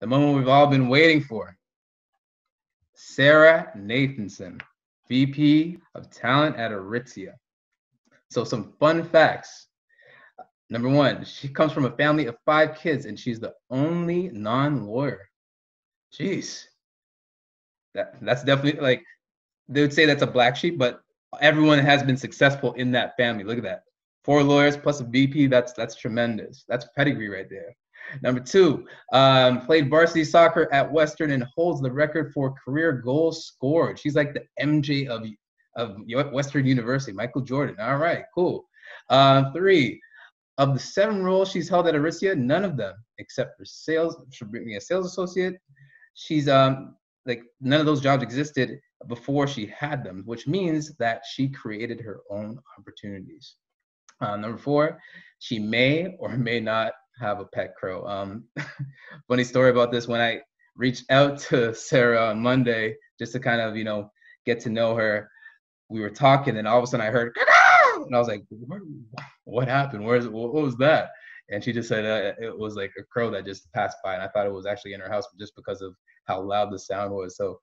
the moment we've all been waiting for. Sara Nathanson, VP of Talent at Aritzia. So, some fun facts. Number one, she comes from a family of five kids and she's the only non lawyer. Jeez. That, that's definitely like, they would say that's a black sheep, but everyone has been successful in that family. Look at that. Four lawyers plus a VP. That's that's tremendous. That's pedigree right there. Number two, um, played varsity soccer at Western and holds the record for career goals scored. She's like the MJ of of Western University, Michael Jordan. All right, cool. Uh, three, of the seven roles she's held at Aritzia, none of them, except for sales, for being a sales associate, she's um like none of those jobs existed before she had them, which means that she created her own opportunities. Uh, number four, she may or may not have a pet crow. Um, funny story about this when I reached out to Sara on Monday just to kind of, you know, get to know her. We were talking, and all of a sudden I heard, and I was like, what, happened? Where's what was that? And she just said uh, it was like a crow that just passed by, and I thought it was actually in her house just because of how loud the sound was. So,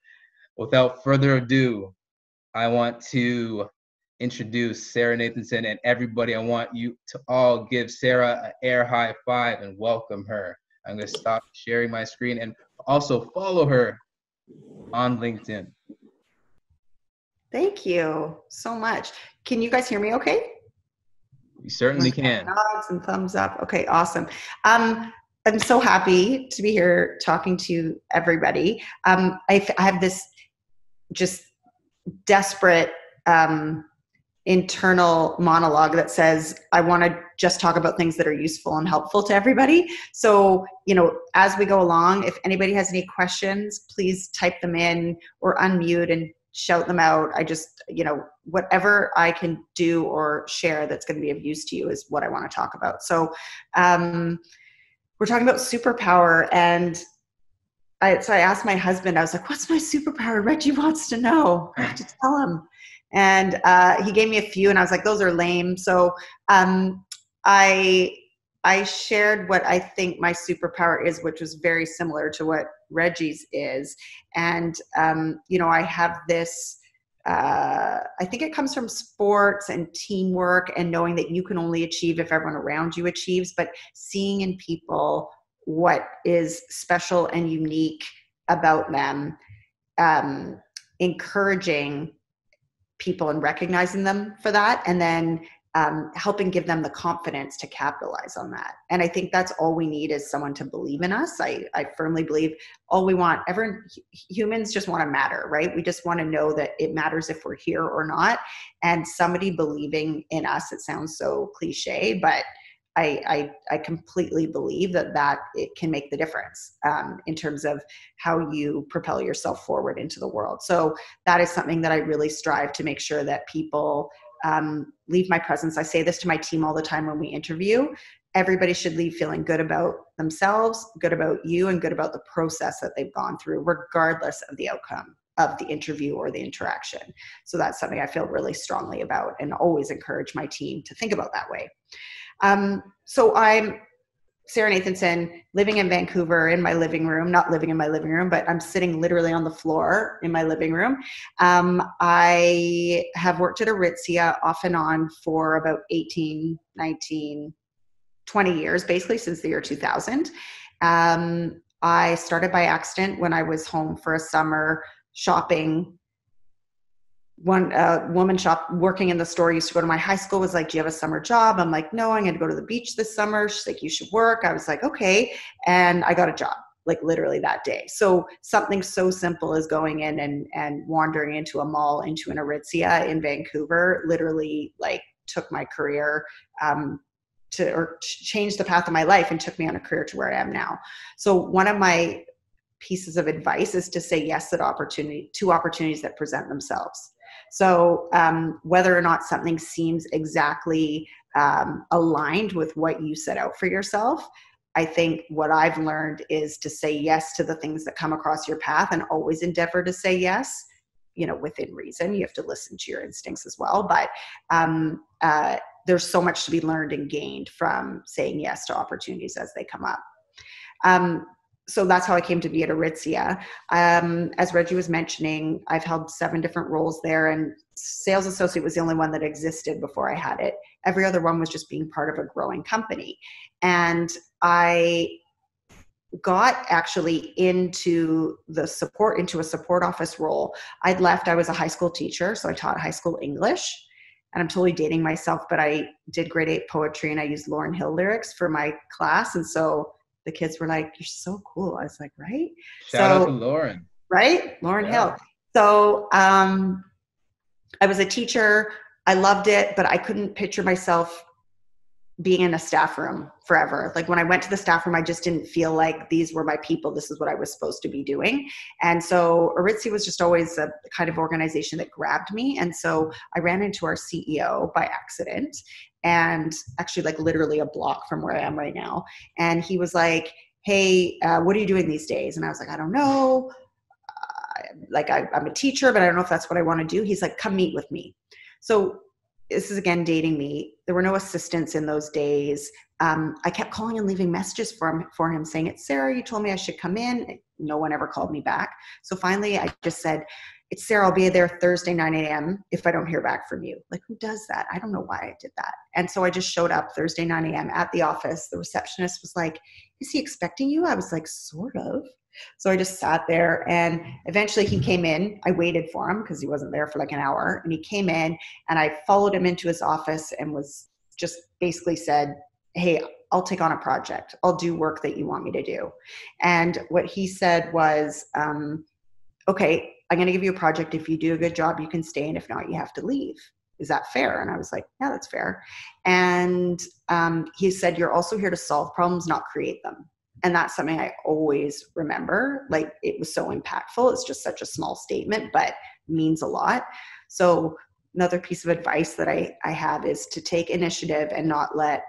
without further ado, I want to introduce Sara Nathanson and everybody. I want you to all give Sara an air high five and welcome her. I'm going to stop sharing my screen and also follow her on LinkedIn. Thank you so much. Can you guys hear me okay? You certainly can. Nods and thumbs up. Okay, awesome. Um, I'm so happy to be here talking to everybody. Um, I, I have this just desperate um, internal monologue that says i want to just talk about things that are useful and helpful to everybody so you know as we go along if anybody has any questions please type them in or unmute and shout them out i just you know whatever i can do or share that's going to be of use to you is what i want to talk about so um, we're talking about superpower and I, so I asked my husband, I was like, what's my superpower? Reggie wants to know. I have to tell him and uh, he gave me a few and i was like those are lame. So um, i i shared what i think my superpower is which was very similar to what reggie's is. And um, you know i have this uh, I think it comes from sports and teamwork and knowing that you can only achieve if everyone around you achieves, but seeing in people what is special and unique about them, um, encouraging people and recognizing them for that and then um, helping give them the confidence to capitalize on that. And i think that's all we need is someone to believe in us. I, I firmly believe all we want everyone humans just want to matter right? We just want to know that it matters if we're here or not. And somebody believing in us it sounds so cliche but I, I, I completely believe that that it can make the difference um, in terms of how you propel yourself forward into the world. So that is something that I really strive to make sure that people um, leave my presence. I say this to my team all the time when we interview. Everybody should leave feeling good about themselves, good about you, and good about the process that they've gone through, regardless of the outcome of the interview or the interaction. So that's something I feel really strongly about and always encourage my team to think about that way. Um, so I'm Sara Nathanson, living in Vancouver in my living room, not living in my living room, but I'm sitting literally on the floor in my living room. Um, I have worked at Aritzia off and on for about 18, 19, 20 years, basically since the year 2000. Um, I started by accident when I was home for a summer shopping one uh, woman shop working in the store used to go to my high school was like do you have a summer job? I'm like no i'm going to go to the beach this summer. She's like you should work. I was like okay. And i got a job like literally that day. So something so simple as going in and and wandering into a mall into an aritzia in vancouver literally like took my career um, to or changed the path of my life and took me on a career to where i am now. So one of my pieces of advice is to say yes to opportunity to opportunities that present themselves so, um, whether or not something seems exactly um, aligned with what you set out for yourself, I think what I've learned is to say yes to the things that come across your path and always endeavor to say yes, you know, within reason. You have to listen to your instincts as well. But um, uh, there's so much to be learned and gained from saying yes to opportunities as they come up. Um, so that's how I came to be at Aritzia. Um, as Reggie was mentioning, I've held seven different roles there, and sales associate was the only one that existed before I had it. Every other one was just being part of a growing company. And I got actually into the support, into a support office role. I'd left, I was a high school teacher, so I taught high school English. And I'm totally dating myself, but I did grade eight poetry and I used Lauryn Hill lyrics for my class. And so the kids were like, You're so cool. I was like, Right. Shout so, out to Lauryn. Right? Lauryn yeah. Hill. So um, I was a teacher. I loved it, but I couldn't picture myself being in a staff room forever. Like when I went to the staff room, I just didn't feel like these were my people. This is what I was supposed to be doing. And so Aritzia was just always a kind of organization that grabbed me. And so I ran into our CEO by accident and actually like literally a block from where I am right now. And he was like, Hey, uh, what are you doing these days? And I was like, I don't know. Uh, like I, I'm a teacher, but I don't know if that's what I want to do. He's like, come meet with me. So this is again dating me. There were no assistants in those days. Um, I kept calling and leaving messages for him, for him saying, It's Sara, you told me I should come in. No one ever called me back. So finally, I just said, It's Sara, I'll be there Thursday, 9 a.m. if I don't hear back from you. Like, who does that? I don't know why I did that. And so I just showed up Thursday, 9 a.m. at the office. The receptionist was like, Is he expecting you? I was like, Sort of. So I just sat there and eventually he came in. I waited for him because he wasn't there for like an hour. And he came in and I followed him into his office and was just basically said, Hey, I'll take on a project. I'll do work that you want me to do. And what he said was, um, Okay, I'm going to give you a project. If you do a good job, you can stay. And if not, you have to leave. Is that fair? And I was like, Yeah, that's fair. And um, he said, You're also here to solve problems, not create them and that's something i always remember like it was so impactful. It's just such a small statement but means a lot. So another piece of advice that i i have is to take initiative and not let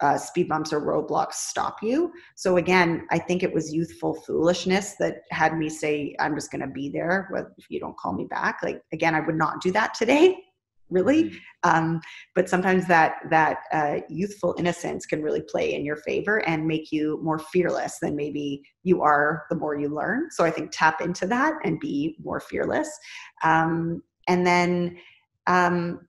uh, speed bumps or roadblocks stop you. So again i think it was youthful foolishness that had me say i'm just going to be there if you don't call me back. Like again i would not do that today really mm-hmm. um, but sometimes that that uh, youthful innocence can really play in your favor and make you more fearless than maybe you are the more you learn. So i think tap into that and be more fearless. Um, and then um,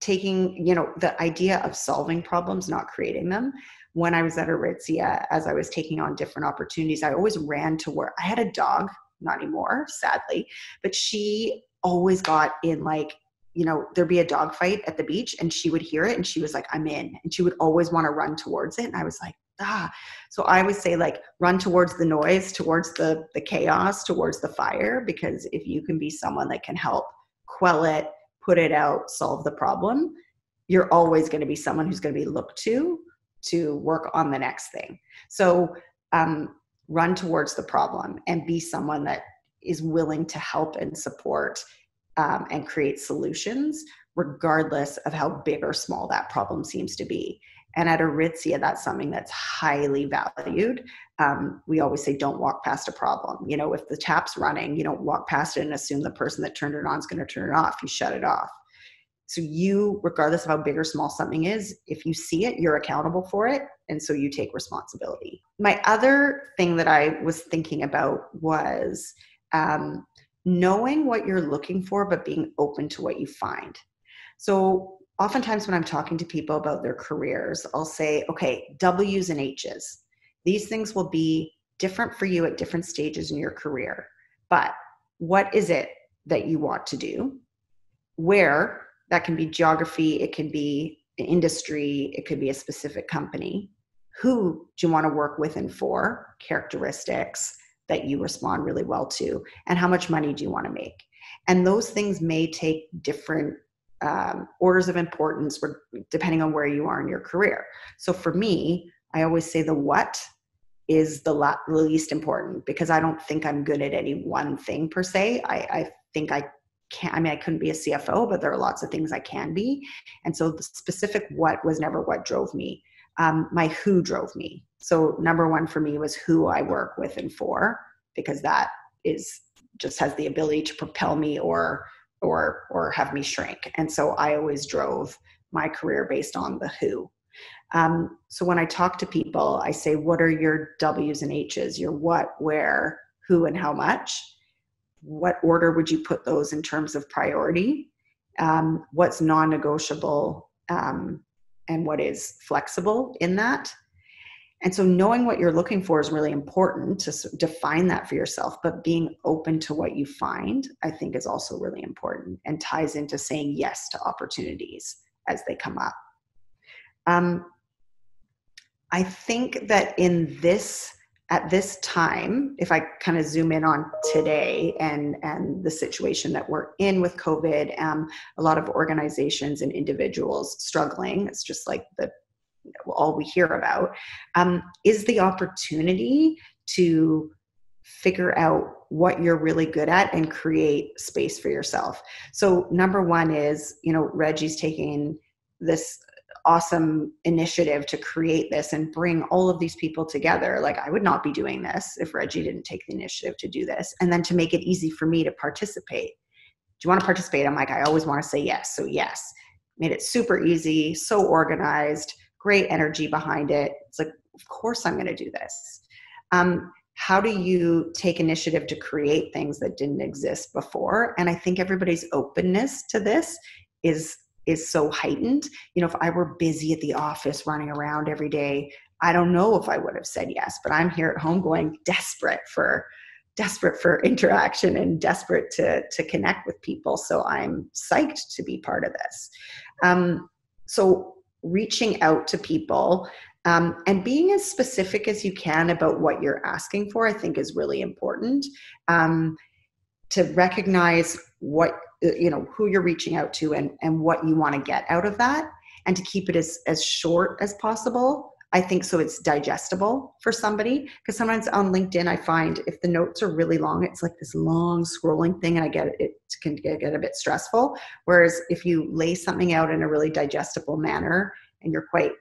taking you know the idea of solving problems not creating them. When i was at aritzia as i was taking on different opportunities i always ran to work i had a dog not anymore sadly but she always got in like you know, there'd be a dog fight at the beach and she would hear it and she was like, I'm in. And she would always want to run towards it. And I was like, ah. So I would say like run towards the noise, towards the the chaos, towards the fire, because if you can be someone that can help quell it, put it out, solve the problem, you're always going to be someone who's going to be looked to to work on the next thing. So um, run towards the problem and be someone that is willing to help and support um, and create solutions, regardless of how big or small that problem seems to be. And at Aritzia, that's something that's highly valued. Um, we always say, don't walk past a problem. You know, if the tap's running, you don't walk past it and assume the person that turned it on is going to turn it off. You shut it off. So, you, regardless of how big or small something is, if you see it, you're accountable for it. And so you take responsibility. My other thing that I was thinking about was um, knowing what you're looking for, but being open to what you find. So, oftentimes when I'm talking to people about their careers, I'll say, okay, W's and H's. These things will be different for you at different stages in your career. But what is it that you want to do? Where? That can be geography, it can be industry, it could be a specific company. Who do you want to work with and for? Characteristics that you respond really well to and how much money do you want to make and those things may take different um, orders of importance depending on where you are in your career so for me i always say the what is the, la- least important because i don't think i'm good at any one thing per se i, I think i can I mean I couldn't be a CFO, but there are lots of things I can be. And so the specific what was never what drove me. Um, my who drove me. So number one for me was who I work with and for, because that is just has the ability to propel me or or or have me shrink. And so I always drove my career based on the who. Um, so when I talk to people, I say, what are your W's and H's? Your what, where, who, and how much? What order would you put those in terms of priority? Um, what's non negotiable um, and what is flexible in that? And so knowing what you're looking for is really important to define that for yourself, but being open to what you find, I think is also really important and ties into saying yes to opportunities as they come up. Um, I think that in this at this time, if I kind of zoom in on today and and the situation that we're in with COVID, um, a lot of organizations and individuals struggling. It's just like the all we hear about. Um, is the opportunity to figure out what you're really good at and create space for yourself. So number one is, you know, Reggie's taking this awesome initiative to create this and bring all of these people together. Like I would not be doing this if Reggie didn't take the initiative to do this. And then to make it easy for me to participate. Do you want to participate? I'm like, I always want to say yes. So yes. Made it super easy, so organized, great energy behind it. It's like, of course I'm going to do this. Um, how do you take initiative to create things that didn't exist before? And I think everybody's openness to this is is so heightened. You know, if I were busy at the office running around every day, I don't know if I would have said yes, but I'm here at home going desperate for desperate for interaction and desperate to to connect with people. So I'm psyched to be part of this. Um, so reaching out to people um, and being as specific as you can about what you're asking for, I think is really important. Um, to recognize what Uh, you know who you're reaching out to and and what you want to get out of that. And to keep it as as short as possible i think so it's digestible for somebody. Because sometimes on linkedin i find if the notes are really long it's like this long scrolling thing and i get it can get, get a bit stressful. Whereas if you lay something out in a really digestible manner and you're quite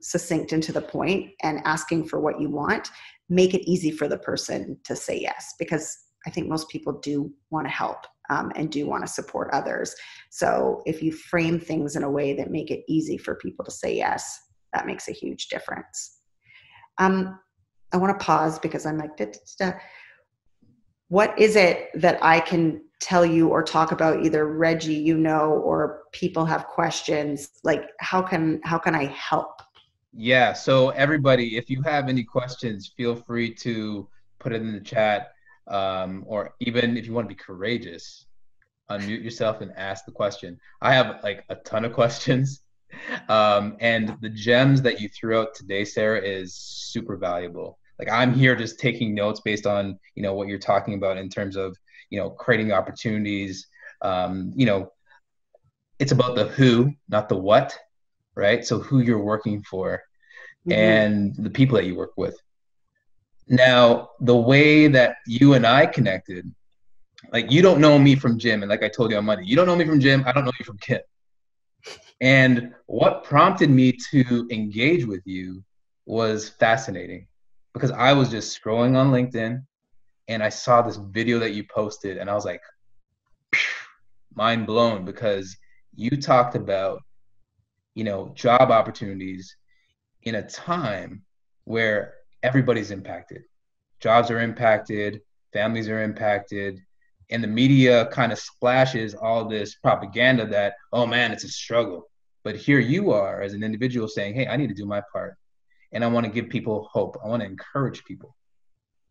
succinct and to the point and asking for what you want make it easy for the person to say yes because i think most people do want to help um, and do want to support others. So if you frame things in a way that make it easy for people to say yes, that makes a huge difference. Um, I want to pause because I'm like, what is it that I can tell you or talk about either Reggie, you know, or people have questions? Like, how can how can I help? Yeah. So everybody, if you have any questions, feel free to put it in the chat um, or even if you want to be courageous, unmute yourself and ask the question. I have like a ton of questions. Um, and the gems that you threw out today, Sara, is super valuable. Like I'm here just taking notes based on, you know, what you're talking about in terms of, you know, creating opportunities. Um, you know, it's about the who, not the what, right? So who you're working for mm-hmm. and the people that you work with. Now, the way that you and I connected, like you don't know me from Jim, and like I told you on Monday, you don't know me from Jim, I don't know you from Kim. And what prompted me to engage with you was fascinating because I was just scrolling on LinkedIn and I saw this video that you posted, and I was like, mind blown because you talked about, you know, job opportunities in a time where everybody's impacted. Jobs are impacted, families are impacted, and the media kind of splashes all this propaganda that, oh man, it's a struggle. But here you are as an individual saying, hey, I need to do my part. And I want to give people hope. I want to encourage people.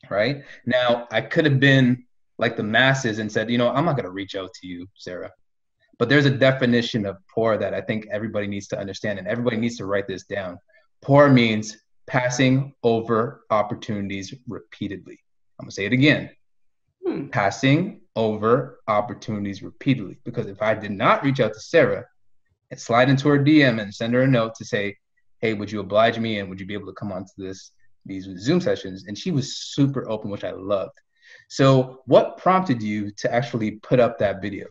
Right now, I could have been like the masses and said, you know, I'm not going to reach out to you, Sara. But there's a definition of poor that I think everybody needs to understand, and everybody needs to write this down. Poor means passing over opportunities repeatedly. I'm gonna say it again. Hmm. Passing over opportunities repeatedly. Because if I did not reach out to Sara and slide into her DM and send her a note to say, hey, would you oblige me and would you be able to come onto this these Zoom sessions? And she was super open, which I loved. So what prompted you to actually put up that video?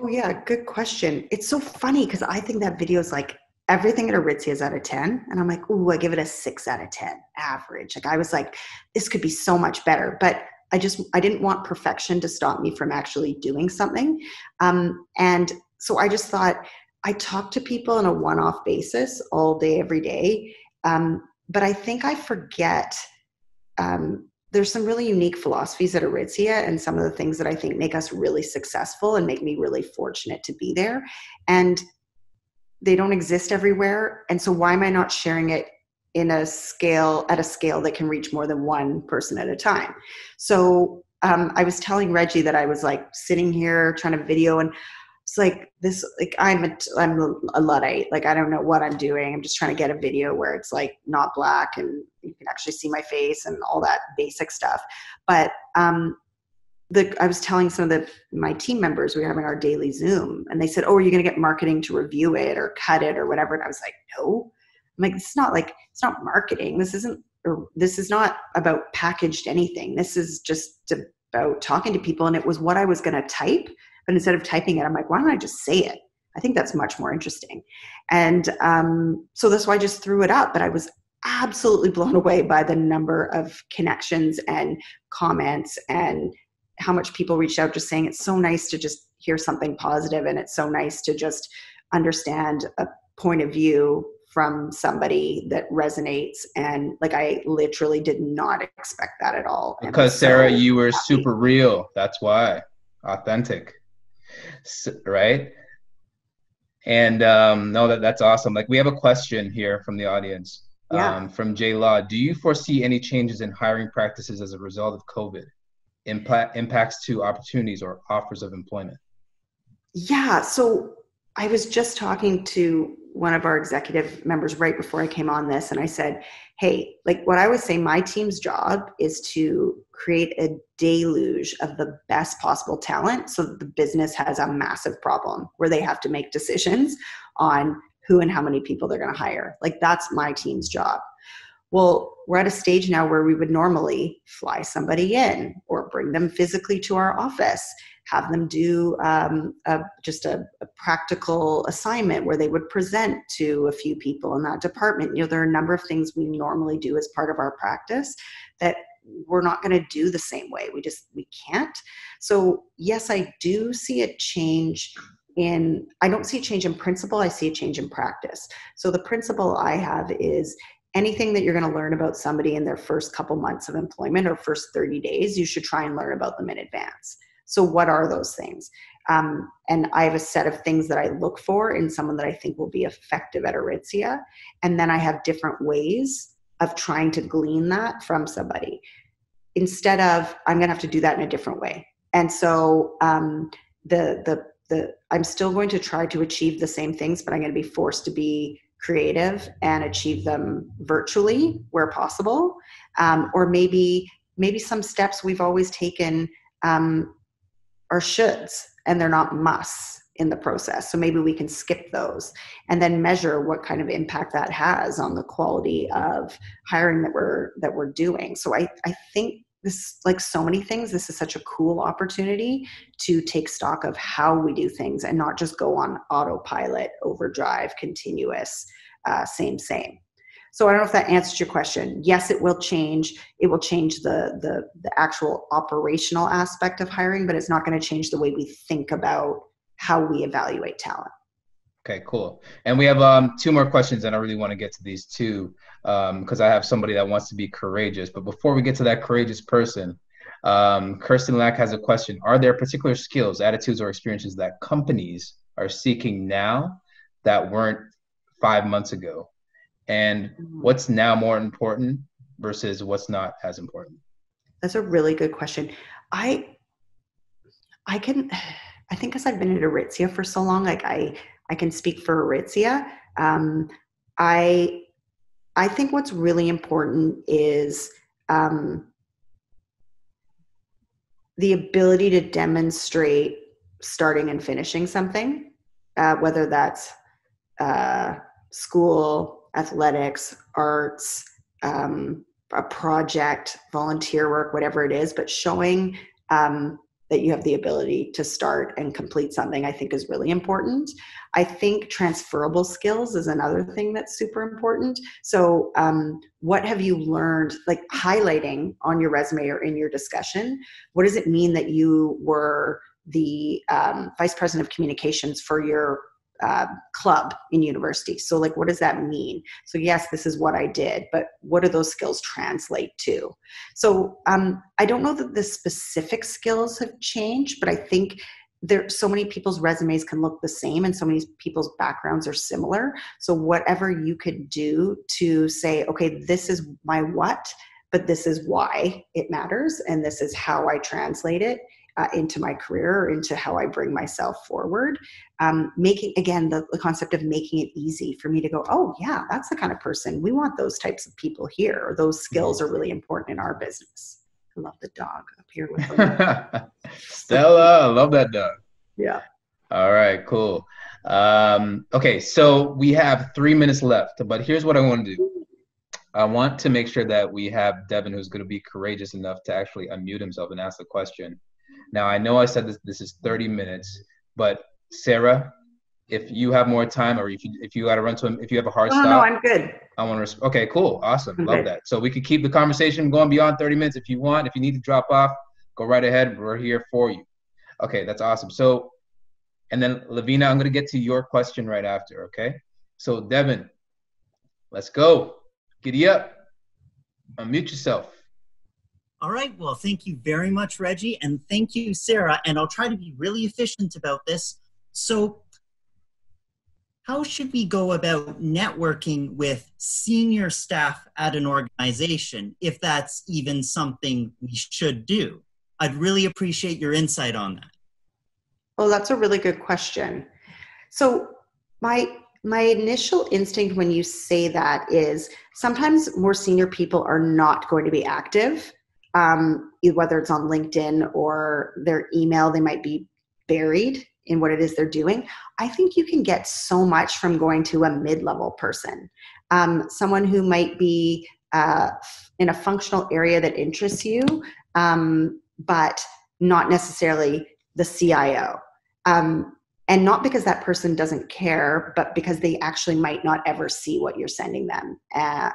Oh yeah, good question. It's so funny because I think that video is like everything at Aritzia is out of 10. And I'm like, ooh, I give it a six out of 10 average. Like I was like, this could be so much better. But I just, I didn't want perfection to stop me from actually doing something. Um, and so I just thought, I talk to people on a one off basis all day, every day. Um, but I think I forget um, there's some really unique philosophies at Aritzia and some of the things that I think make us really successful and make me really fortunate to be there. And they don't exist everywhere. And so why am I not sharing it in a scale at a scale that can reach more than one person at a time? So um, I was telling Reggie that I was like sitting here trying to video and it's like this like i'm a i'm a luddite like i don't know what i'm doing i'm just trying to get a video where it's like not black and you can actually see my face and all that basic stuff but um the i was telling some of the my team members we were having our daily zoom and they said oh are you going to get marketing to review it or cut it or whatever and i was like no i'm like it's not like it's not marketing this isn't or this is not about packaged anything this is just about talking to people and it was what i was going to type but instead of typing it, I'm like, why don't I just say it? I think that's much more interesting. And um, so that's why I just threw it up. But I was absolutely blown away by the number of connections and comments and how much people reached out just saying it's so nice to just hear something positive and it's so nice to just understand a point of view from somebody that resonates and like i literally did not expect that at all because sara you were happy. super real that's why authentic right? And um, no, that that's awesome. Like we have a question here from the audience. Yeah. Um, from J Law, do you foresee any changes in hiring practices as a result of COVID? Impact, impacts to opportunities or offers of employment? Yeah. So I was just talking to one of our executive members right before I came on this, and I said, hey, like what I would say, my team's job is to create a deluge of the best possible talent so that the business has a massive problem where they have to make decisions on who and how many people they're going to hire. Like that's my team's job. Well, we're at a stage now where we would normally fly somebody in or bring them physically to our office have them do um, a, just a, a, practical assignment where they would present to a few people in that department. You know, there are a number of things we normally do as part of our practice that we're not going to do the same way. We just we can't. So yes, I do see a change in. I don't see a change in principle. I see a change in practice. So the principle I have is anything that you're going to learn about somebody in their first couple months of employment or first 30 days, you should try and learn about them in advance. So, what are those things? Um, and I have a set of things that I look for in someone that I think will be effective at Aritzia. And then I have different ways of trying to glean that from somebody instead of I'm going to have to do that in a different way. And so um, the the the I'm still going to try to achieve the same things, but I'm going to be forced to be creative and achieve them virtually where possible, um, or maybe maybe some steps we've always taken um, are shoulds and they're not musts in the process. So maybe we can skip those and then measure what kind of impact that has on the quality of hiring that we're that we're doing. So I, I think this like so many things, this is such a cool opportunity to take stock of how we do things and not just go on autopilot, overdrive, continuous, uh, same, same. So I don't know if that answers your question. Yes, it will change. It will change the the, the actual operational aspect of hiring, but it's not going to change the way we think about how we evaluate talent. Okay, cool. And we have um, two more questions, and I really want to get to these two because um, I have somebody that wants to be courageous. But before we get to that courageous person, um, Kirsten Lack has a question. Are there particular skills, attitudes, or experiences that companies are seeking now that weren't five months ago? and what's now more important versus what's not as important that's a really good question i i can i think because i've been at aritzia for so long like i i can speak for aritzia. Um, i i think what's really important is um, the ability to demonstrate starting and finishing something uh, whether that's uh, school athletics, arts, um, a project, volunteer work, whatever it is, but showing um, that you have the ability to start and complete something, I think is really important. I think transferable skills is another thing that's super important. So, um, what have you learned, like highlighting on your resume or in your discussion? What does it mean that you were the um, vice president of communications for your uh, club in university. So, like, what does that mean? So, yes, this is what I did, but what do those skills translate to? So, um, I don't know that the specific skills have changed, but I think there so many people's resumes can look the same and so many people's backgrounds are similar so whatever you could do to say okay this is my what but this is why it matters and this is how i translate it uh, into my career or into how I bring myself forward. Um, making, again, the, the concept of making it easy for me to go, oh, yeah, that's the kind of person we want those types of people here, or those skills are really important in our business. I love the dog up here with Stella. I love that dog. Yeah. All right, cool. Um, okay, so we have three minutes left, but here's what I want to do. I want to make sure that we have Devin, who's going to be courageous enough to actually unmute himself and ask the question. Now, I know I said this, this is 30 minutes, but Sara, if you have more time or if you, if you got to run to him, if you have a hard oh, stop. No, I'm good. I want to, okay, cool. Awesome. I'm Love good. that. So we could keep the conversation going beyond 30 minutes if you want. If you need to drop off, go right ahead. We're here for you. Okay, that's awesome. So, and then Lavina, I'm going to get to your question right after. Okay. So, Devin, let's go. Giddy up. Unmute yourself. All right. Well, thank you very much, Reggie. And thank you, Sara. And I'll try to be really efficient about this. So, how should we go about networking with senior staff at an organization if that's even something we should do? I'd really appreciate your insight on that. Well, that's a really good question. So, my my initial instinct when you say that is sometimes more senior people are not going to be active um, whether it's on LinkedIn or their email, they might be buried in what it is they're doing. I think you can get so much from going to a mid level person, um, someone who might be uh, in a functional area that interests you, um, but not necessarily the CIO. Um, and not because that person doesn't care, but because they actually might not ever see what you're sending them. Uh,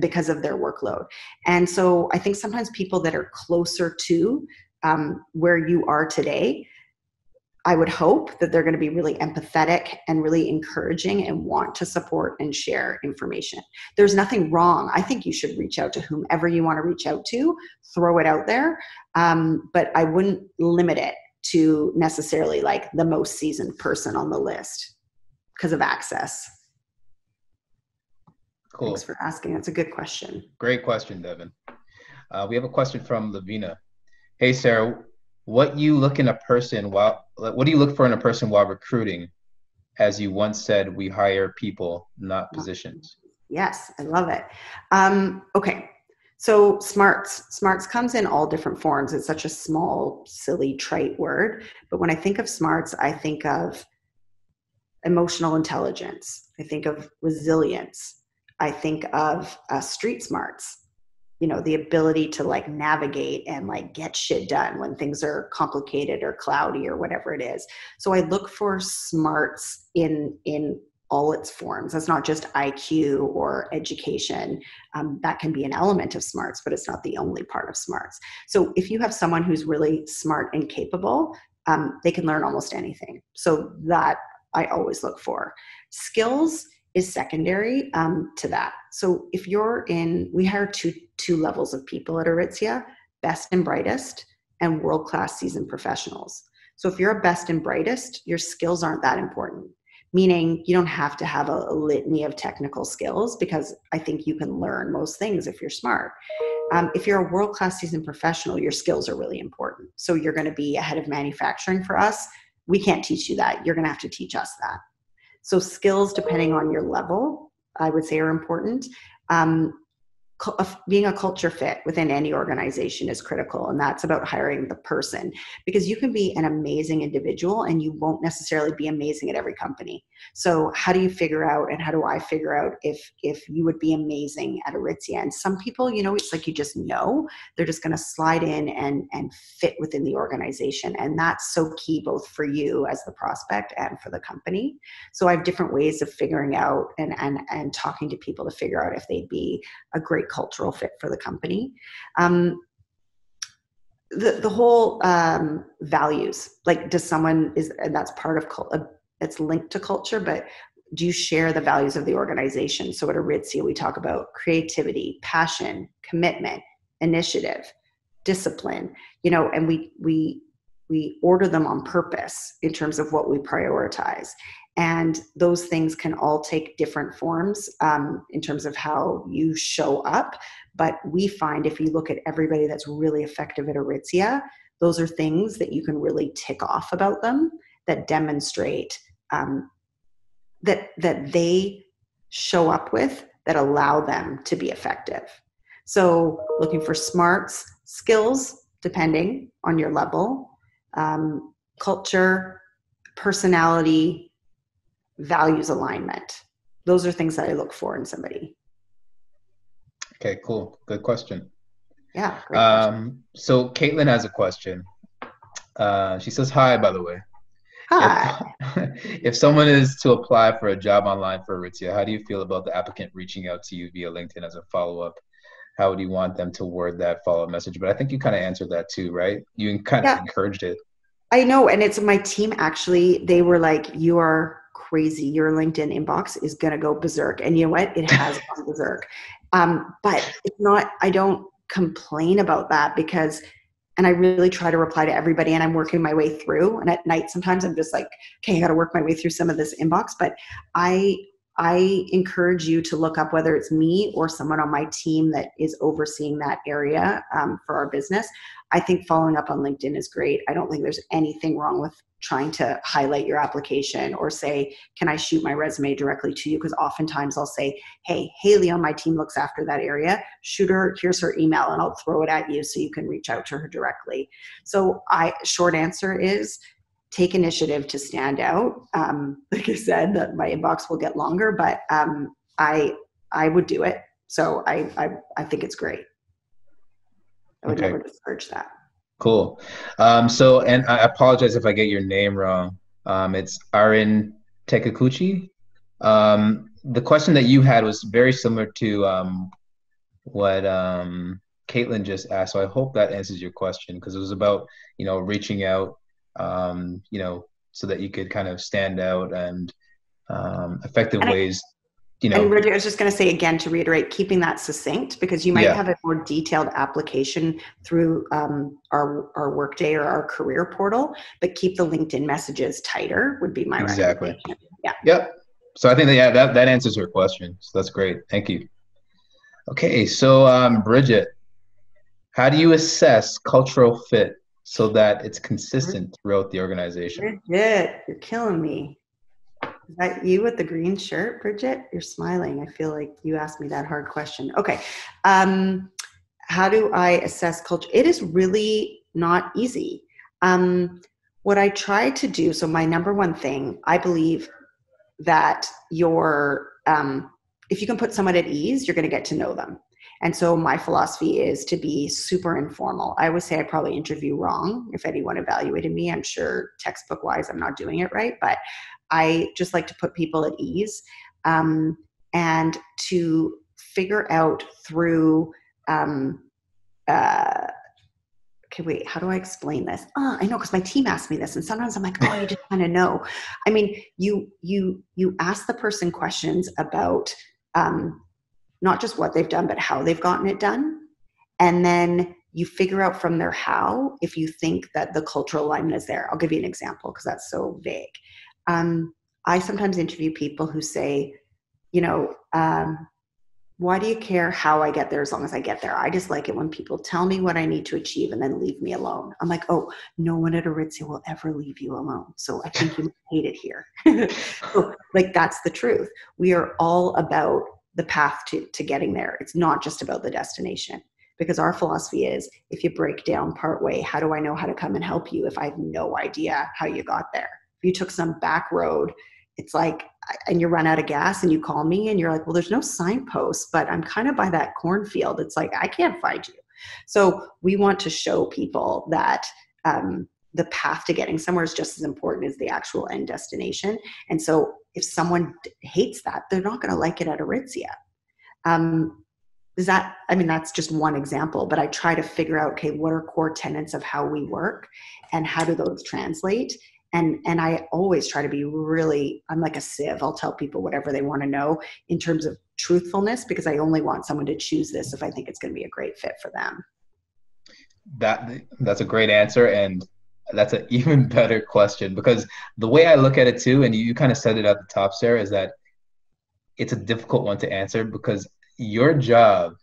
because of their workload. And so I think sometimes people that are closer to um, where you are today, I would hope that they're going to be really empathetic and really encouraging and want to support and share information. There's nothing wrong. I think you should reach out to whomever you want to reach out to, throw it out there. Um, but I wouldn't limit it to necessarily like the most seasoned person on the list because of access. Cool. Thanks for asking. That's a good question. Great question, Devin. Uh, we have a question from Lavina. Hey, Sara, what you look in a person while what do you look for in a person while recruiting? As you once said, we hire people, not positions. Yes, I love it. Um, okay, so smarts. Smarts comes in all different forms. It's such a small, silly, trite word. But when I think of smarts, I think of emotional intelligence. I think of resilience. I think of uh, street smarts, you know, the ability to like navigate and like get shit done when things are complicated or cloudy or whatever it is. So I look for smarts in in all its forms. That's not just IQ or education. Um, that can be an element of smarts, but it's not the only part of smarts. So if you have someone who's really smart and capable, um, they can learn almost anything. So that I always look for. Skills is secondary um, to that. So if you're in, we hire two two levels of people at Aritzia: best and brightest, and world class seasoned professionals. So if you're a best and brightest, your skills aren't that important. Meaning you don't have to have a, a litany of technical skills because I think you can learn most things if you're smart. Um, if you're a world class seasoned professional, your skills are really important. So you're going to be a head of manufacturing for us. We can't teach you that. You're going to have to teach us that. So skills, depending on your level, I would say are important. Um, being a culture fit within any organization is critical and that's about hiring the person because you can be an amazing individual and you won't necessarily be amazing at every company. So how do you figure out and how do i figure out if if you would be amazing at aritzia? And some people you know it's like you just know they're just going to slide in and and fit within the organization and that's so key both for you as the prospect and for the company. So i have different ways of figuring out and and and talking to people to figure out if they'd be a great cultural fit for the company. Um, the the whole um, values, like does someone is and that's part of cult, that's linked to culture, but do you share the values of the organization? So at Aritzia, we talk about creativity, passion, commitment, initiative, discipline, you know, and we we we order them on purpose in terms of what we prioritize. And those things can all take different forms um, in terms of how you show up. But we find if you look at everybody that's really effective at Aritzia, those are things that you can really tick off about them that demonstrate um, that that they show up with that allow them to be effective. So looking for smarts, skills, depending on your level, um, culture, personality, values alignment. Those are things that I look for in somebody. Okay, cool. Good question. Yeah. Um, so Caitlin has a question. Uh, she says hi, by the way. Hi. If, if someone is to apply for a job online for Aritzia, how do you feel about the applicant reaching out to you via LinkedIn as a follow-up? How would you want them to word that follow-up message? But I think you kind of answered that too, right? You kind of yeah. encouraged it. I know, and it's my team actually. They were like, "You are crazy. Your LinkedIn inbox is gonna go berserk," and you know what? It has gone berserk. Um, but it's not. I don't complain about that because and I really try to reply to everybody and I'm working my way through and at night sometimes I'm just like okay I got to work my way through some of this inbox but I I encourage you to look up whether it's me or someone on my team that is overseeing that area um, for our business. I think following up on LinkedIn is great. I don't think there's anything wrong with trying to highlight your application or say, Can I shoot my resume directly to you? Because oftentimes I'll say, Hey, Haley on my team looks after that area. Shoot her, here's her email, and I'll throw it at you so you can reach out to her directly. So, I short answer is take initiative to stand out. Um, like I said, that my inbox will get longer, but um, I I would do it. So I, I I think it's great. I would okay. never discourage that. Cool. Um, so, and I apologize if I get your name wrong. Um, it's Arin Tekakuchi. Um, the question that you had was very similar to um, what um, Caitlin just asked. So I hope that answers your question because it was about you know reaching out, um, you know, so that you could kind of stand out and um, effective and ways you know. And I was just going to say again to reiterate, keeping that succinct because you might yeah. have a more detailed application through um, our our Workday or our career portal, but keep the LinkedIn messages tighter would be my exactly. Yeah. Yep. So I think that yeah, that that answers your question. So that's great. Thank you. Okay, so um, Bridget, how do you assess cultural fit so that it's consistent throughout the organization? Bridget, you're killing me. Is that you with the green shirt, Bridget? You're smiling. I feel like you asked me that hard question. Okay. Um, how do I assess culture? It is really not easy. Um, what I try to do, so my number one thing, I believe that your, um, if you can put someone at ease, you're going to get to know them. And so my philosophy is to be super informal. I always say I probably interview wrong. If anyone evaluated me, I'm sure textbook wise I'm not doing it right, but I just like to put people at ease um, and to figure out through. Um, uh, okay, wait, how do I explain this? Oh, I know because my team asked me this, and sometimes I'm like, oh, I just kind of know. I mean, you you you ask the person questions about um, not just what they've done, but how they've gotten it done, and then you figure out from their how if you think that the cultural alignment is there. I'll give you an example because that's so vague um, I sometimes interview people who say, you know, um, why do you care how I get there as long as I get there? I just like it when people tell me what I need to achieve and then leave me alone. I'm like, oh, no one at Aritzia will ever leave you alone. So I think you hate it here. so, like, that's the truth. We are all about the path to, to getting there. It's not just about the destination. Because our philosophy is if you break down part way, how do I know how to come and help you if I have no idea how you got there? If you took some back road it's like and you run out of gas and you call me and you're like well there's no signpost but i'm kind of by that cornfield it's like i can't find you so we want to show people that um, the path to getting somewhere is just as important as the actual end destination and so if someone hates that they're not going to like it at aritzia. Um, is that i mean that's just one example but i try to figure out okay what are core tenets of how we work and how do those translate? And and i always try to be really i'm like a sieve. I'll tell people whatever they want to know in terms of truthfulness because i only want someone to choose this if i think it's going to be a great fit for them. That that's a great answer and that's an even better question because the way i look at it too and you, kind of said it at the top sara is that it's a difficult one to answer because your job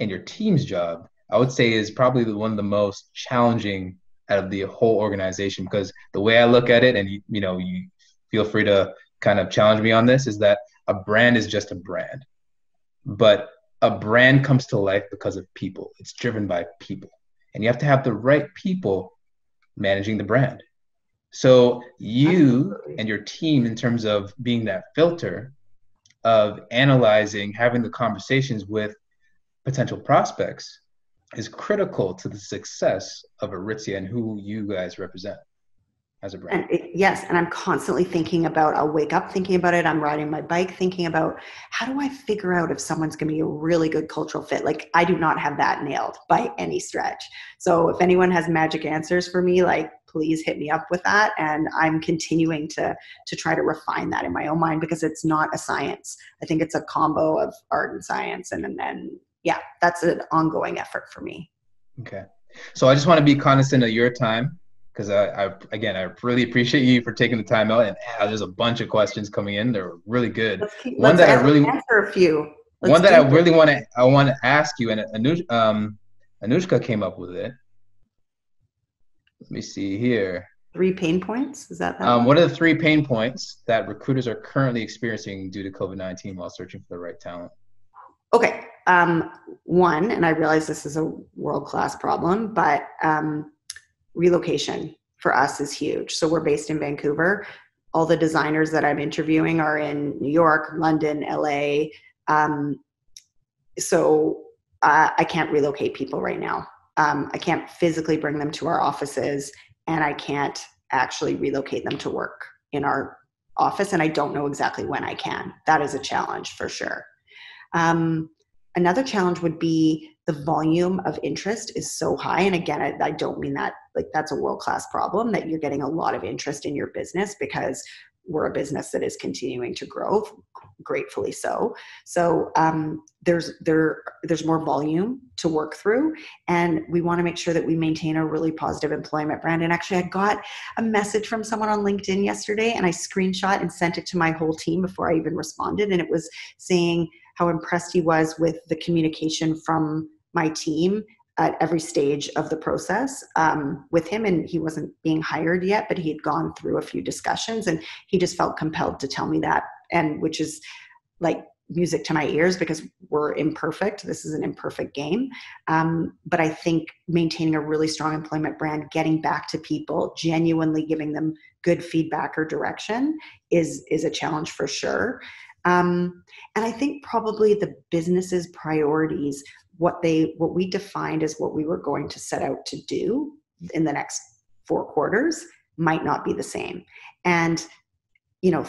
and your team's job i would say is probably the, one of the most challenging out of the whole organization because the way I look at it, and you, you know, you feel free to kind of challenge me on this, is that a brand is just a brand, but a brand comes to life because of people. It's driven by people, and you have to have the right people managing the brand. So you and your team, in terms of being that filter of analyzing, having the conversations with potential prospects, is critical to the success of Aritzia and who you guys represent as a brand. And it, yes, and I'm constantly thinking about. I'll wake up thinking about it. I'm riding my bike thinking about how do I figure out if someone's going to be a really good cultural fit. Like I do not have that nailed by any stretch. So if anyone has magic answers for me, like please hit me up with that. And I'm continuing to to try to refine that in my own mind because it's not a science. I think it's a combo of art and science, and, and then yeah, that's an ongoing effort for me. Okay. So I just want to be cognizant of your time because I, I, again, I really appreciate you for taking the time out. And uh, there's a bunch of questions coming in. They're really good. Let's keep, one let's that I really answer a few. Let's one that I really want to I want to ask you, and Anush, um, Anushka came up with it. Let me see here. Three pain points. Is that, that um, what are the three pain points that recruiters are currently experiencing due to COVID nineteen while searching for the right talent? Okay, um, one, and I realize this is a world class problem, but um, relocation for us is huge. So we're based in Vancouver. All the designers that I'm interviewing are in New York, London, LA. Um, so uh, I can't relocate people right now. Um, I can't physically bring them to our offices, and I can't actually relocate them to work in our office. And I don't know exactly when I can. That is a challenge for sure. Um, another challenge would be the volume of interest is so high and again I, I don't mean that like that's a world class problem that you're getting a lot of interest in your business because we're a business that is continuing to grow gratefully so. So um, there's there there's more volume to work through and we want to make sure that we maintain a really positive employment brand. And actually i got a message from someone on linkedin yesterday and i screenshot and sent it to my whole team before i even responded and it was saying how impressed he was with the communication from my team at every stage of the process um, with him. And he wasn't being hired yet but he had gone through a few discussions and he just felt compelled to tell me that. And which is like music to my ears because we're imperfect. This is an imperfect game. Um, but i think maintaining a really strong employment brand getting back to people genuinely giving them good feedback or direction is is a challenge for sure um, and I think probably the business's priorities, what they what we defined as what we were going to set out to do in the next four quarters might not be the same. And you know,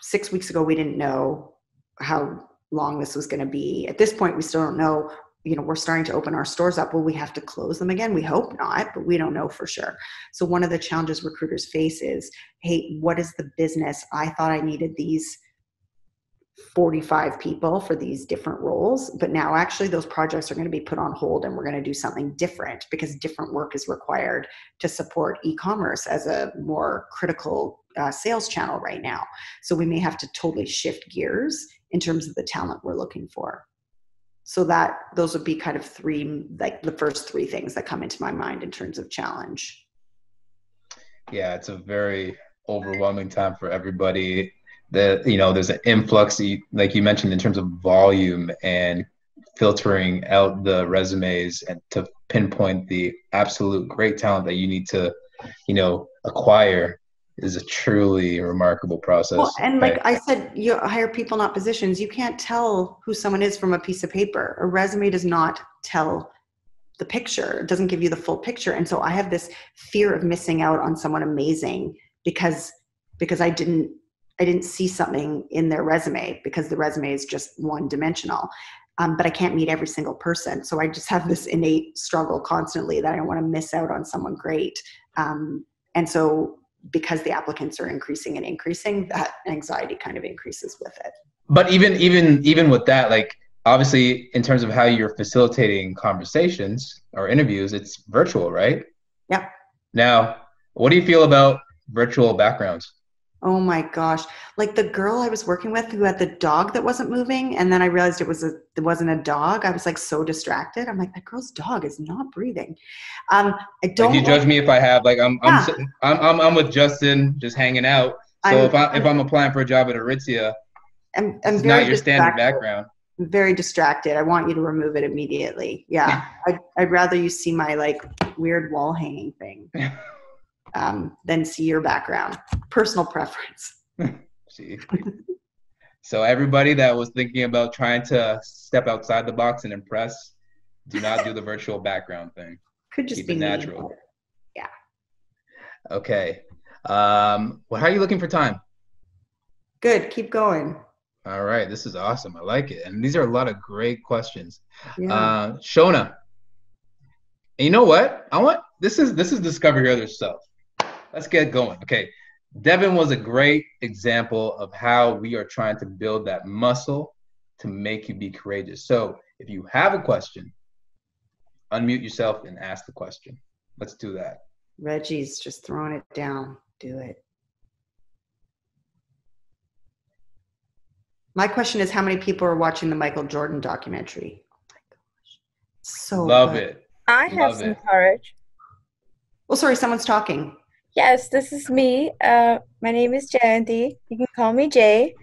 six weeks ago we didn't know how long this was going to be. At this point, we still don't know. You know, we're starting to open our stores up. Will we have to close them again? We hope not, but we don't know for sure. So one of the challenges recruiters face is, hey, what is the business? I thought I needed these 45 people for these different roles but now actually those projects are going to be put on hold and we're going to do something different because different work is required to support e-commerce as a more critical uh, sales channel right now. So we may have to totally shift gears in terms of the talent we're looking for. So that those would be kind of three like the first three things that come into my mind in terms of challenge. Yeah it's a very overwhelming time for everybody the you know there's an influx like you mentioned in terms of volume and filtering out the resumes and to pinpoint the absolute great talent that you need to you know acquire is a truly remarkable process. Well, and like I said, you hire people, not positions. You can't tell who someone is from a piece of paper. A resume does not tell the picture. It doesn't give you the full picture. And so I have this fear of missing out on someone amazing because because I didn't I didn't see something in their resume because the resume is just one dimensional. Um, but I can't meet every single person. So I just have this innate struggle constantly that I don't want to miss out on someone great. Um, and so because the applicants are increasing and increasing, that anxiety kind of increases with it. But even even even with that, like obviously in terms of how you're facilitating conversations or interviews, it's virtual, right? Yeah. Now, what do you feel about virtual backgrounds? Oh my gosh. Like the girl I was working with who had the dog that wasn't moving and then I realized it was a it wasn't a dog. I was like so distracted. I'm like that girl's dog is not breathing. Um I don't Like you judge me if I have like I'm I'm, sitting- I'm I'm I'm with Justin just hanging out. So I'm- if I if I'm applying for a job at Aritzia, I'm, I'm it's not your standard background. I'm very distracted. I want you to remove it immediately. Yeah. I'd, I'd rather you see my like weird wall hanging thing um, than see your background. Personal preference. See. so everybody that was thinking about trying to step outside the box and impress, do not do the virtual background thing. Could just Keep be it me. natural. Okay. Um, well, how are you looking for time? Good. Keep going. All right, this is awesome. I like it, and these are a lot of great questions. Yeah. Uh, Shona, and you know what? I want this is this is discover your other self. Let's get going. Okay, Devin was a great example of how we are trying to build that muscle to make you be courageous. So if you have a question, unmute yourself and ask the question. Let's do that. Reggie's just throwing it down. Do it. My question is how many people are watching the Michael Jordan documentary? Oh my gosh. So Love good. it. I have Love some it. courage. Oh, sorry, someone's talking. Yes, this is me. Uh, my name is Jayanti. You can call me Jay.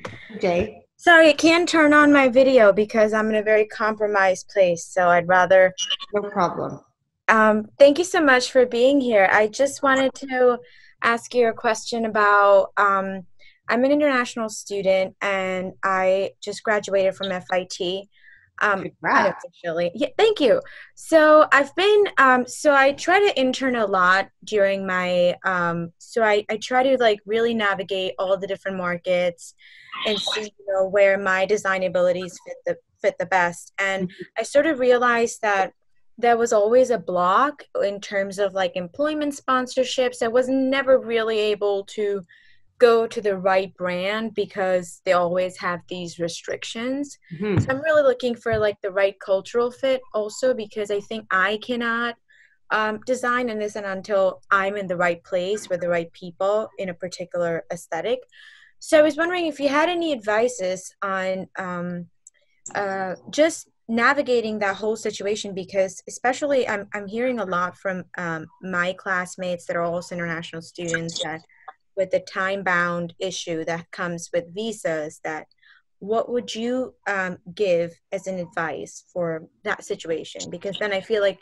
Jay. Sorry, I can't turn on my video because I'm in a very compromised place. So I'd rather. No problem. Um, thank you so much for being here. I just wanted to ask you a question about. Um, I'm an international student and I just graduated from FIT. Um, unofficially. Yeah, thank you. So I've been um so I try to intern a lot during my um so I, I try to like really navigate all the different markets and see you know where my design abilities fit the fit the best. And I sort of realized that there was always a block in terms of like employment sponsorships. I was never really able to go to the right brand because they always have these restrictions. Mhm. So I'm really looking for like the right cultural fit also because I think I cannot um, design in this and until I'm in the right place with the right people in a particular aesthetic. So I was wondering if you had any advices on um, uh, just navigating that whole situation because especially I'm, I'm hearing a lot from um, my classmates that are also international students that with the time bound issue that comes with visas that what would you um, give as an advice for that situation? Because then i feel like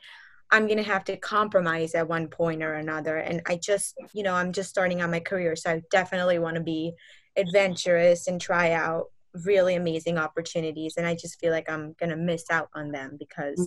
i'm going to have to compromise at one point or another. And i just you know i'm just starting out my career so i definitely want to be adventurous and try out really amazing opportunities. And i just feel like i'm going to miss out on them because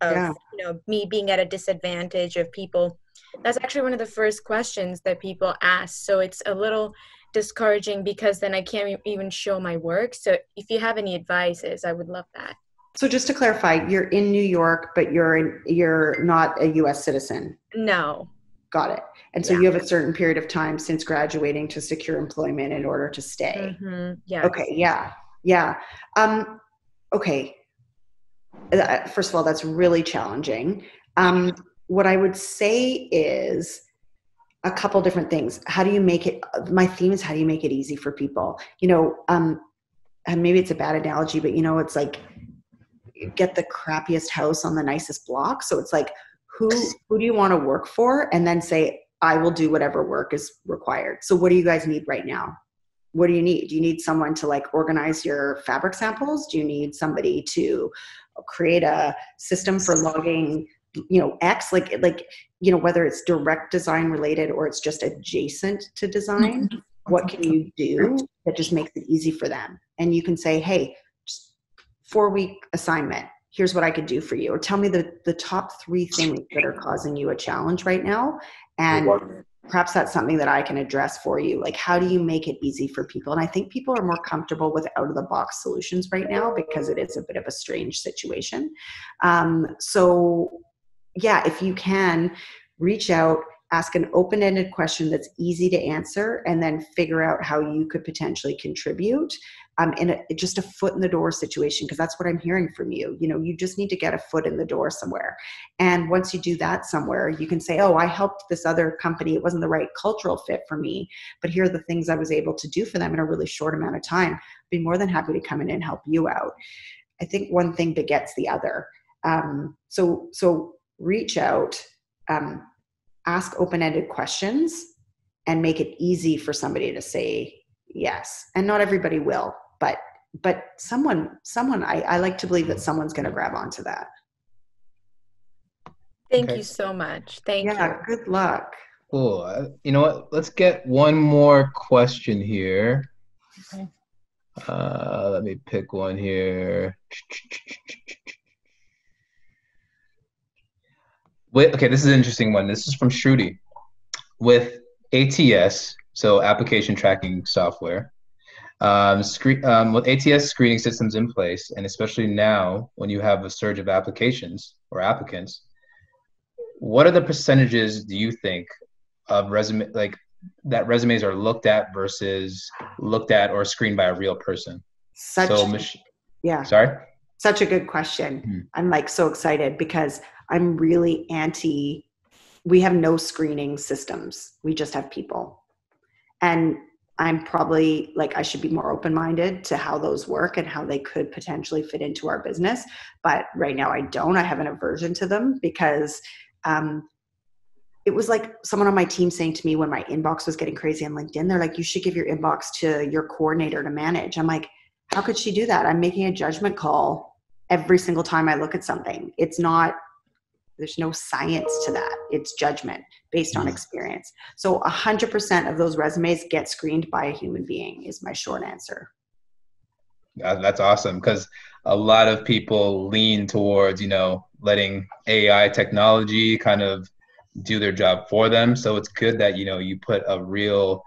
of Yeah. you know me being at a disadvantage of people that's actually one of the first questions that people ask so it's a little discouraging because then i can't even show my work so if you have any advices i would love that So just to clarify, you're in New York, but you're in, you're not a U.S. citizen. no Got it. And so Yeah. you have a certain period of time since graduating to secure employment in order to stay. hmm yeah Okay. Yeah. Yeah. Um, okay. Uh, First of all, that's really challenging. Um, what I would say is a couple different things. How do you make it? My theme is how do you make it easy for people? You know, um, and maybe it's a bad analogy, but you know, it's like get the crappiest house on the nicest block. So it's like, who who do you want to work for? And then say, I will do whatever work is required. So what do you guys need right now? What do you need? Do you need someone to like organize your fabric samples? Do you need somebody to create a system for logging, you know, X? Like like, you know, whether it's direct design related or it's just adjacent to design, mm-hmm. what can you do that just makes it easy for them? And you can say, hey, just four week assignment. Here's what I could do for you. Or tell me the, the top three things that are causing you a challenge right now. And perhaps that's something that I can address for you. Like, how do you make it easy for people? And I think people are more comfortable with out of the box solutions right now because it is a bit of a strange situation. Um, so, yeah, if you can reach out, ask an open ended question that's easy to answer, and then figure out how you could potentially contribute um, in a, just a foot in the door situation because that's what i'm hearing from you. You know you just need to get a foot in the door somewhere. And once you do that somewhere you can say oh i helped this other company. It wasn't the right cultural fit for me but here are the things i was able to do for them in a really short amount of time. I'd be more than happy to come in and help you out. I think one thing begets the other. Um, so so reach out um, ask open-ended questions and make it easy for somebody to say yes. And not everybody will but but someone someone I, I like to believe that someone's going to grab onto that. Thank okay. you so much. Thank yeah, you. good luck. Cool. Uh, you know what? Let's get one more question here. Okay. uh, let me pick one here. Wait, okay this is an interesting one. This is from shruti. With ats so application tracking software um, screen, um, with ATS screening systems in place, and especially now when you have a surge of applications or applicants, what are the percentages do you think of resume like that resumes are looked at versus looked at or screened by a real person? Such, so, mach- yeah. Sorry. Such a good question. Hmm. I'm like so excited because I'm really anti. We have no screening systems. We just have people, and I'm probably like I should be more open minded to how those work and how they could potentially fit into our business. But right now I don't. I have an aversion to them because um, it was like someone on my team saying to me when my inbox was getting crazy on LinkedIn, they're like, you should give your inbox to your coordinator to manage. I'm like, how could she do that? I'm making a judgment call every single time I look at something. It's not there's no science to that. It's judgment based on experience. So 100% of those resumes get screened by a human being, is my short answer. That's awesome because a lot of people lean towards, you know, letting AI technology kind of do their job for them. So it's good that, you know, you put a real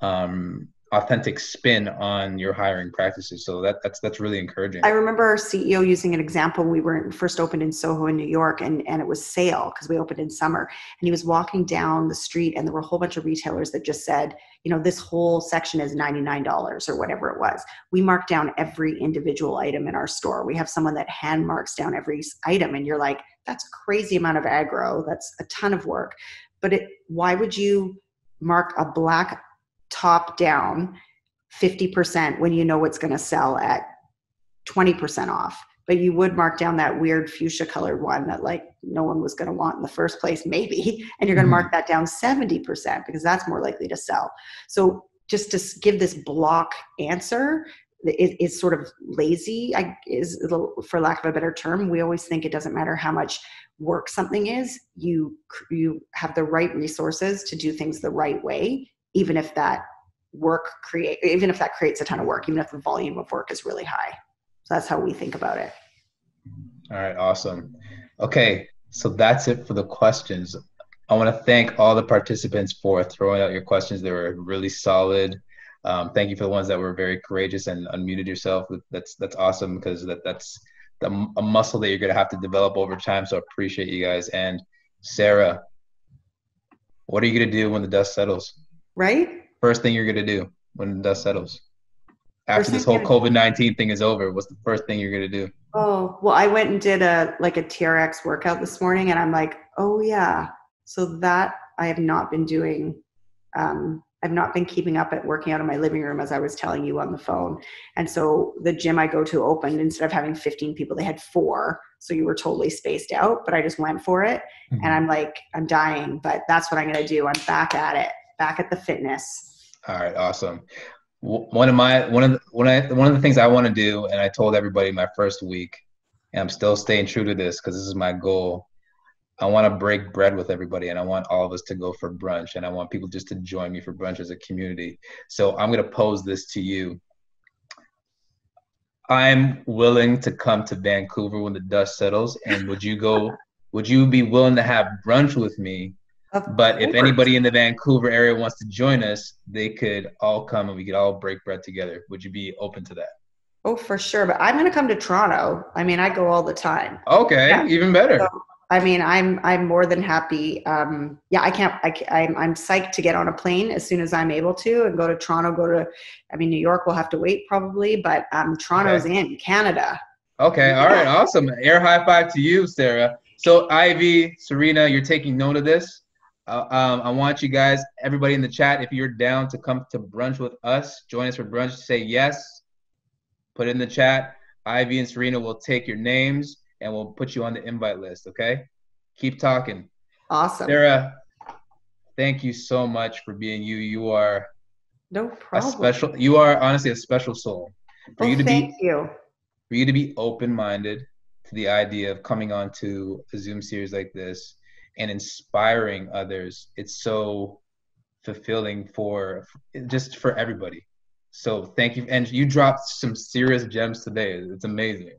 um, authentic spin on your hiring practices. So that, that's that's really encouraging. I remember our CEO using an example. We were first opened in Soho in New York, and and it was sale because we opened in summer. And he was walking down the street, and there were a whole bunch of retailers that just said, you know, this whole section is ninety nine dollars or whatever it was. We mark down every individual item in our store. We have someone that hand marks down every item, and you're like, that's a crazy amount of aggro. That's a ton of work. But it, why would you mark a black top down 50% when you know what's going to sell at 20% off. But you would mark down that weird fuchsia colored one that like no one was going to want in the first place maybe. And you're going to mm-hmm. mark that down 70% because that's more likely to sell. So just to give this block answer is, is sort of lazy I, is for lack of a better term we always think it doesn't matter how much work something is you you have the right resources to do things the right way even if that work create even if that creates a ton of work even if the volume of work is really high. So that's how we think about it. All right awesome. Okay so that's it for the questions. I want to thank all the participants for throwing out your questions. They were really solid. Um, thank you for the ones that were very courageous and unmuted yourself. That's that's awesome because that that's the, a muscle that you're going to have to develop over time so I appreciate you guys. And sara what are you going to do when the dust settles right? First thing you're gonna do when the dust settles. After this whole COVID nineteen thing is over, what's the first thing you're gonna do? Oh well, I went and did a like a TRX workout this morning, and I'm like, oh yeah. So that I have not been doing. Um, I've not been keeping up at working out in my living room as I was telling you on the phone. And so the gym I go to opened instead of having 15 people, they had four. So you were totally spaced out, but I just went for it. Mm-hmm. And I'm like, I'm dying, but that's what I'm going to do. I'm back at it back at the fitness. All right, awesome. One of my one of the, one of one of the things I want to do, and I told everybody my first week, and I'm still staying true to this because this is my goal. I want to break bread with everybody, and I want all of us to go for brunch, and I want people just to join me for brunch as a community. So I'm going to pose this to you. I'm willing to come to Vancouver when the dust settles, and would you go? Would you be willing to have brunch with me of but course. if anybody in the Vancouver area wants to join us, they could all come and we could all break bread together. Would you be open to that? Oh, for sure. But I'm going to come to Toronto. I mean, I go all the time. Okay, yeah. even better. So I mean, I'm I'm more than happy. Um, yeah, I can't. I, I'm I'm psyched to get on a plane as soon as I'm able to and go to Toronto. Go to, I mean, New York. We'll have to wait probably, but um, Toronto's okay. in Canada. Okay. All right. Awesome. Air high five to you, Sara. So Ivy, Serena, you're taking note of this. Uh, um, I want you guys, everybody in the chat, if you're down to come to brunch with us, join us for brunch. Say yes. Put it in the chat. Ivy and Serena will take your names and we'll put you on the invite list. Okay. Keep talking. Awesome. Sara, thank you so much for being you. You are no problem. A special. You are honestly a special soul. For well, you to thank be, you. For you to be open-minded to the idea of coming on to a Zoom series like this and inspiring others, it's so fulfilling for just for everybody. So thank you. And you dropped some serious gems today. It's amazing.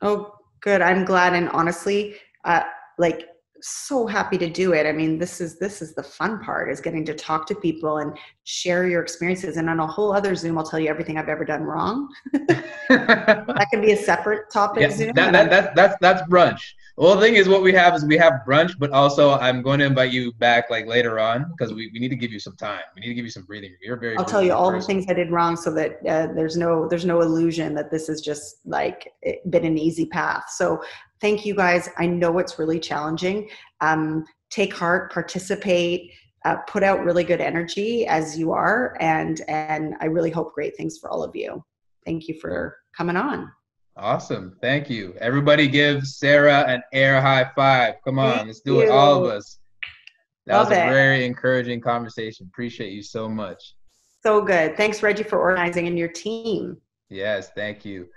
Oh, good. I'm glad. And honestly, uh, like so happy to do it. I mean, this is this is the fun part is getting to talk to people and share your experiences. And on a whole other Zoom, I'll tell you everything I've ever done wrong. that can be a separate topic. Yeah, Zoom. That, that, that, that's that's brunch. Well, the thing is, what we have is we have brunch, but also I'm going to invite you back like later on because we, we need to give you some time. We need to give you some breathing. You're very. I'll tell you all person. the things I did wrong so that uh, there's no there's no illusion that this is just like been an easy path. So thank you guys. I know it's really challenging. Um, take heart, participate. Uh, put out really good energy as you are and and i really hope great things for all of you thank you for coming on Awesome. Thank you. Everybody give Sara an air high five. Come on, Thank let's do you. it, all of us. That Love was a it. very encouraging conversation. Appreciate you so much. So good. Thanks, Reggie, for organizing and your team. Yes, thank you.